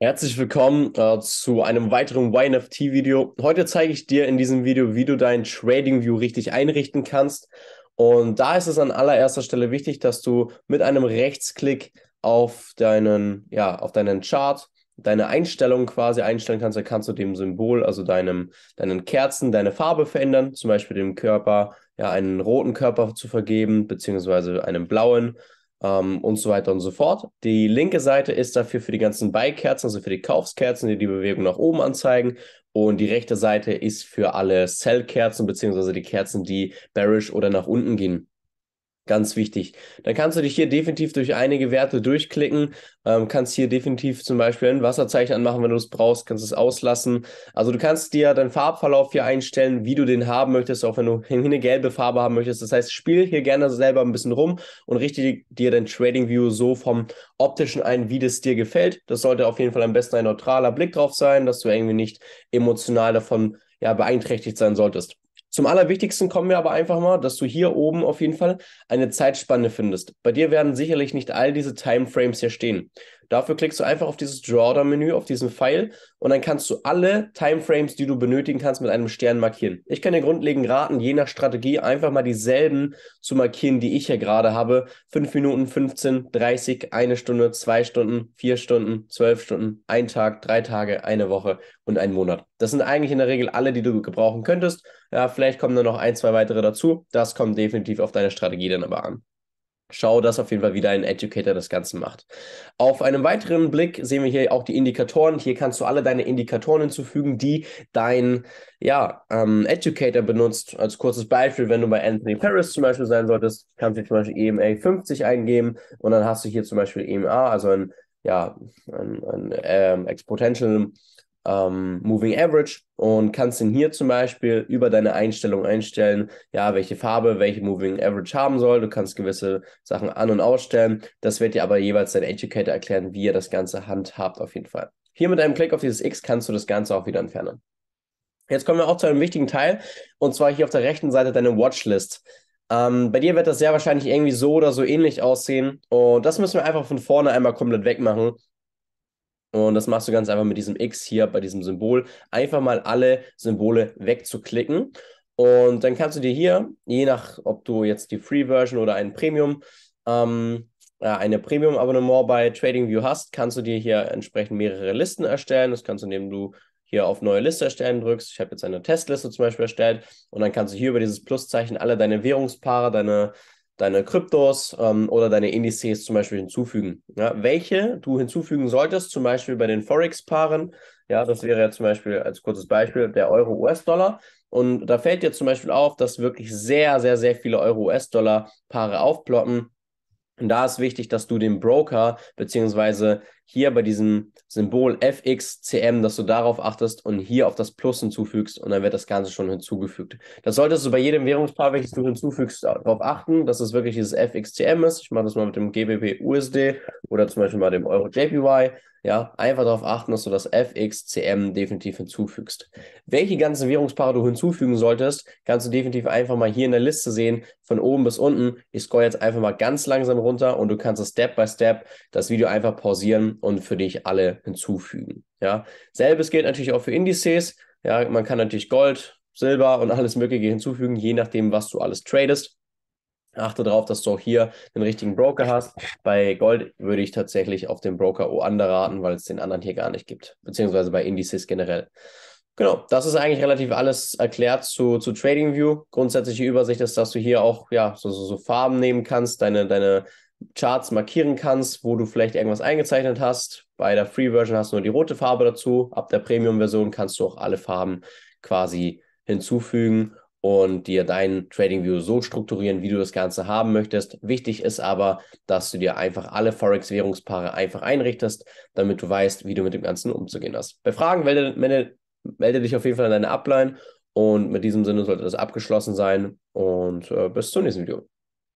Herzlich willkommen äh, zu einem weiteren YNFT-Video. Heute zeige ich dir in diesem Video, wie du dein Trading View richtig einrichten kannst. Und da ist es an allererster Stelle wichtig, dass du mit einem Rechtsklick auf deinen, ja, auf deinen Chart deine Einstellungen quasi einstellen kannst. Da kannst du dem Symbol, also deinem, deinen Kerzen, deine Farbe verändern, zum Beispiel dem Körper, ja, einen roten Körper zu vergeben, beziehungsweise einen blauen ähm, und so weiter und so fort. Die linke Seite ist dafür für die ganzen Buy-Kerzen, also für die Kaufskerzen, die die Bewegung nach oben anzeigen. Und die rechte Seite ist für alle Sell-Kerzen, beziehungsweise die Kerzen, die bearish oder nach unten gehen. Ganz wichtig. Dann kannst du dich hier definitiv durch einige Werte durchklicken. Ähm, kannst hier definitiv zum Beispiel ein Wasserzeichen anmachen, wenn du es brauchst, kannst es auslassen. Also du kannst dir deinen Farbverlauf hier einstellen, wie du den haben möchtest, auch wenn du eine gelbe Farbe haben möchtest. Das heißt, spiel hier gerne selber ein bisschen rum und richte dir dein Trading View so vom optischen ein, wie das dir gefällt. Das sollte auf jeden Fall am besten ein neutraler Blick drauf sein, dass du irgendwie nicht emotional davon ja, beeinträchtigt sein solltest. Zum Allerwichtigsten kommen wir aber einfach mal, dass du hier oben auf jeden Fall eine Zeitspanne findest. Bei dir werden sicherlich nicht all diese Timeframes hier stehen. Dafür klickst du einfach auf dieses Drawdown-Menü, auf diesen Pfeil und dann kannst du alle Timeframes, die du benötigen kannst, mit einem Stern markieren. Ich kann dir grundlegend raten, je nach Strategie einfach mal dieselben zu markieren, die ich hier gerade habe. 5 Minuten, 15, 30, eine Stunde, zwei Stunden, vier Stunden, zwölf Stunden, ein Tag, drei Tage, eine Woche und ein Monat. Das sind eigentlich in der Regel alle, die du gebrauchen könntest. Ja, vielleicht kommen dann noch ein, zwei weitere dazu. Das kommt definitiv auf deine Strategie dann aber an. Schau, dass auf jeden Fall wieder ein Educator das Ganze macht. Auf einem weiteren Blick sehen wir hier auch die Indikatoren. Hier kannst du alle deine Indikatoren hinzufügen, die dein ja, ähm, Educator benutzt. Als kurzes Beispiel, wenn du bei Anthony Paris zum Beispiel sein solltest, kannst du zum Beispiel EMA 50 eingeben und dann hast du hier zum Beispiel EMA, also ein, ja, ein, ein ähm, Exponential ähm, Moving Average und kannst ihn hier zum Beispiel über deine Einstellung einstellen, ja, welche Farbe, welche Moving Average haben soll. Du kannst gewisse Sachen an- und ausstellen. Das wird dir aber jeweils dein Educator erklären, wie ihr das Ganze handhabt auf jeden Fall. Hier mit einem Klick auf dieses X kannst du das Ganze auch wieder entfernen. Jetzt kommen wir auch zu einem wichtigen Teil und zwar hier auf der rechten Seite deine Watchlist. Ähm, bei dir wird das sehr wahrscheinlich irgendwie so oder so ähnlich aussehen und das müssen wir einfach von vorne einmal komplett wegmachen. Und das machst du ganz einfach mit diesem X hier bei diesem Symbol. Einfach mal alle Symbole wegzuklicken. Und dann kannst du dir hier, je nach, ob du jetzt die Free-Version oder ein Premium, ähm, eine Premium-Abonnement bei TradingView hast, kannst du dir hier entsprechend mehrere Listen erstellen. Das kannst du, indem du hier auf neue Liste erstellen drückst. Ich habe jetzt eine Testliste zum Beispiel erstellt und dann kannst du hier über dieses Pluszeichen alle deine Währungspaare, deine deine Kryptos ähm, oder deine Indizes zum Beispiel hinzufügen. Ja, welche du hinzufügen solltest, zum Beispiel bei den Forex-Paaren, ja, das wäre ja zum Beispiel als kurzes Beispiel der Euro-US-Dollar. Und da fällt dir zum Beispiel auf, dass wirklich sehr, sehr, sehr viele Euro-US-Dollar-Paare aufploppen. Und da ist wichtig, dass du den Broker beziehungsweise hier bei diesem Symbol FXCM, dass du darauf achtest und hier auf das Plus hinzufügst und dann wird das Ganze schon hinzugefügt. Das solltest du bei jedem Währungspaar, welches du hinzufügst, darauf achten, dass es wirklich dieses FXCM ist. Ich mache das mal mit dem GBP USD oder zum Beispiel mal dem Euro JPY. Ja, einfach darauf achten, dass du das FXCM definitiv hinzufügst. Welche ganzen Währungspaare du hinzufügen solltest, kannst du definitiv einfach mal hier in der Liste sehen, von oben bis unten. Ich scroll jetzt einfach mal ganz langsam runter und du kannst es Step by Step das Video einfach pausieren und für dich alle hinzufügen. Ja, selbes gilt natürlich auch für Indizes. Ja, man kann natürlich Gold, Silber und alles Mögliche hinzufügen, je nachdem, was du alles tradest. Achte darauf, dass du auch hier den richtigen Broker hast. Bei Gold würde ich tatsächlich auf den Broker Oanda raten, weil es den anderen hier gar nicht gibt, beziehungsweise bei Indizes generell. Genau, das ist eigentlich relativ alles erklärt zu, zu TradingView. Grundsätzliche Übersicht ist, dass du hier auch ja, so, so, so Farben nehmen kannst, deine, deine Charts markieren kannst, wo du vielleicht irgendwas eingezeichnet hast. Bei der Free-Version hast du nur die rote Farbe dazu. Ab der Premium-Version kannst du auch alle Farben quasi hinzufügen und dir dein Trading View so strukturieren, wie du das Ganze haben möchtest. Wichtig ist aber, dass du dir einfach alle Forex-Währungspaare einfach einrichtest, damit du weißt, wie du mit dem Ganzen umzugehen hast. Bei Fragen melde, melde, melde dich auf jeden Fall an deine Upline und mit diesem Sinne sollte das abgeschlossen sein und äh, bis zum nächsten Video.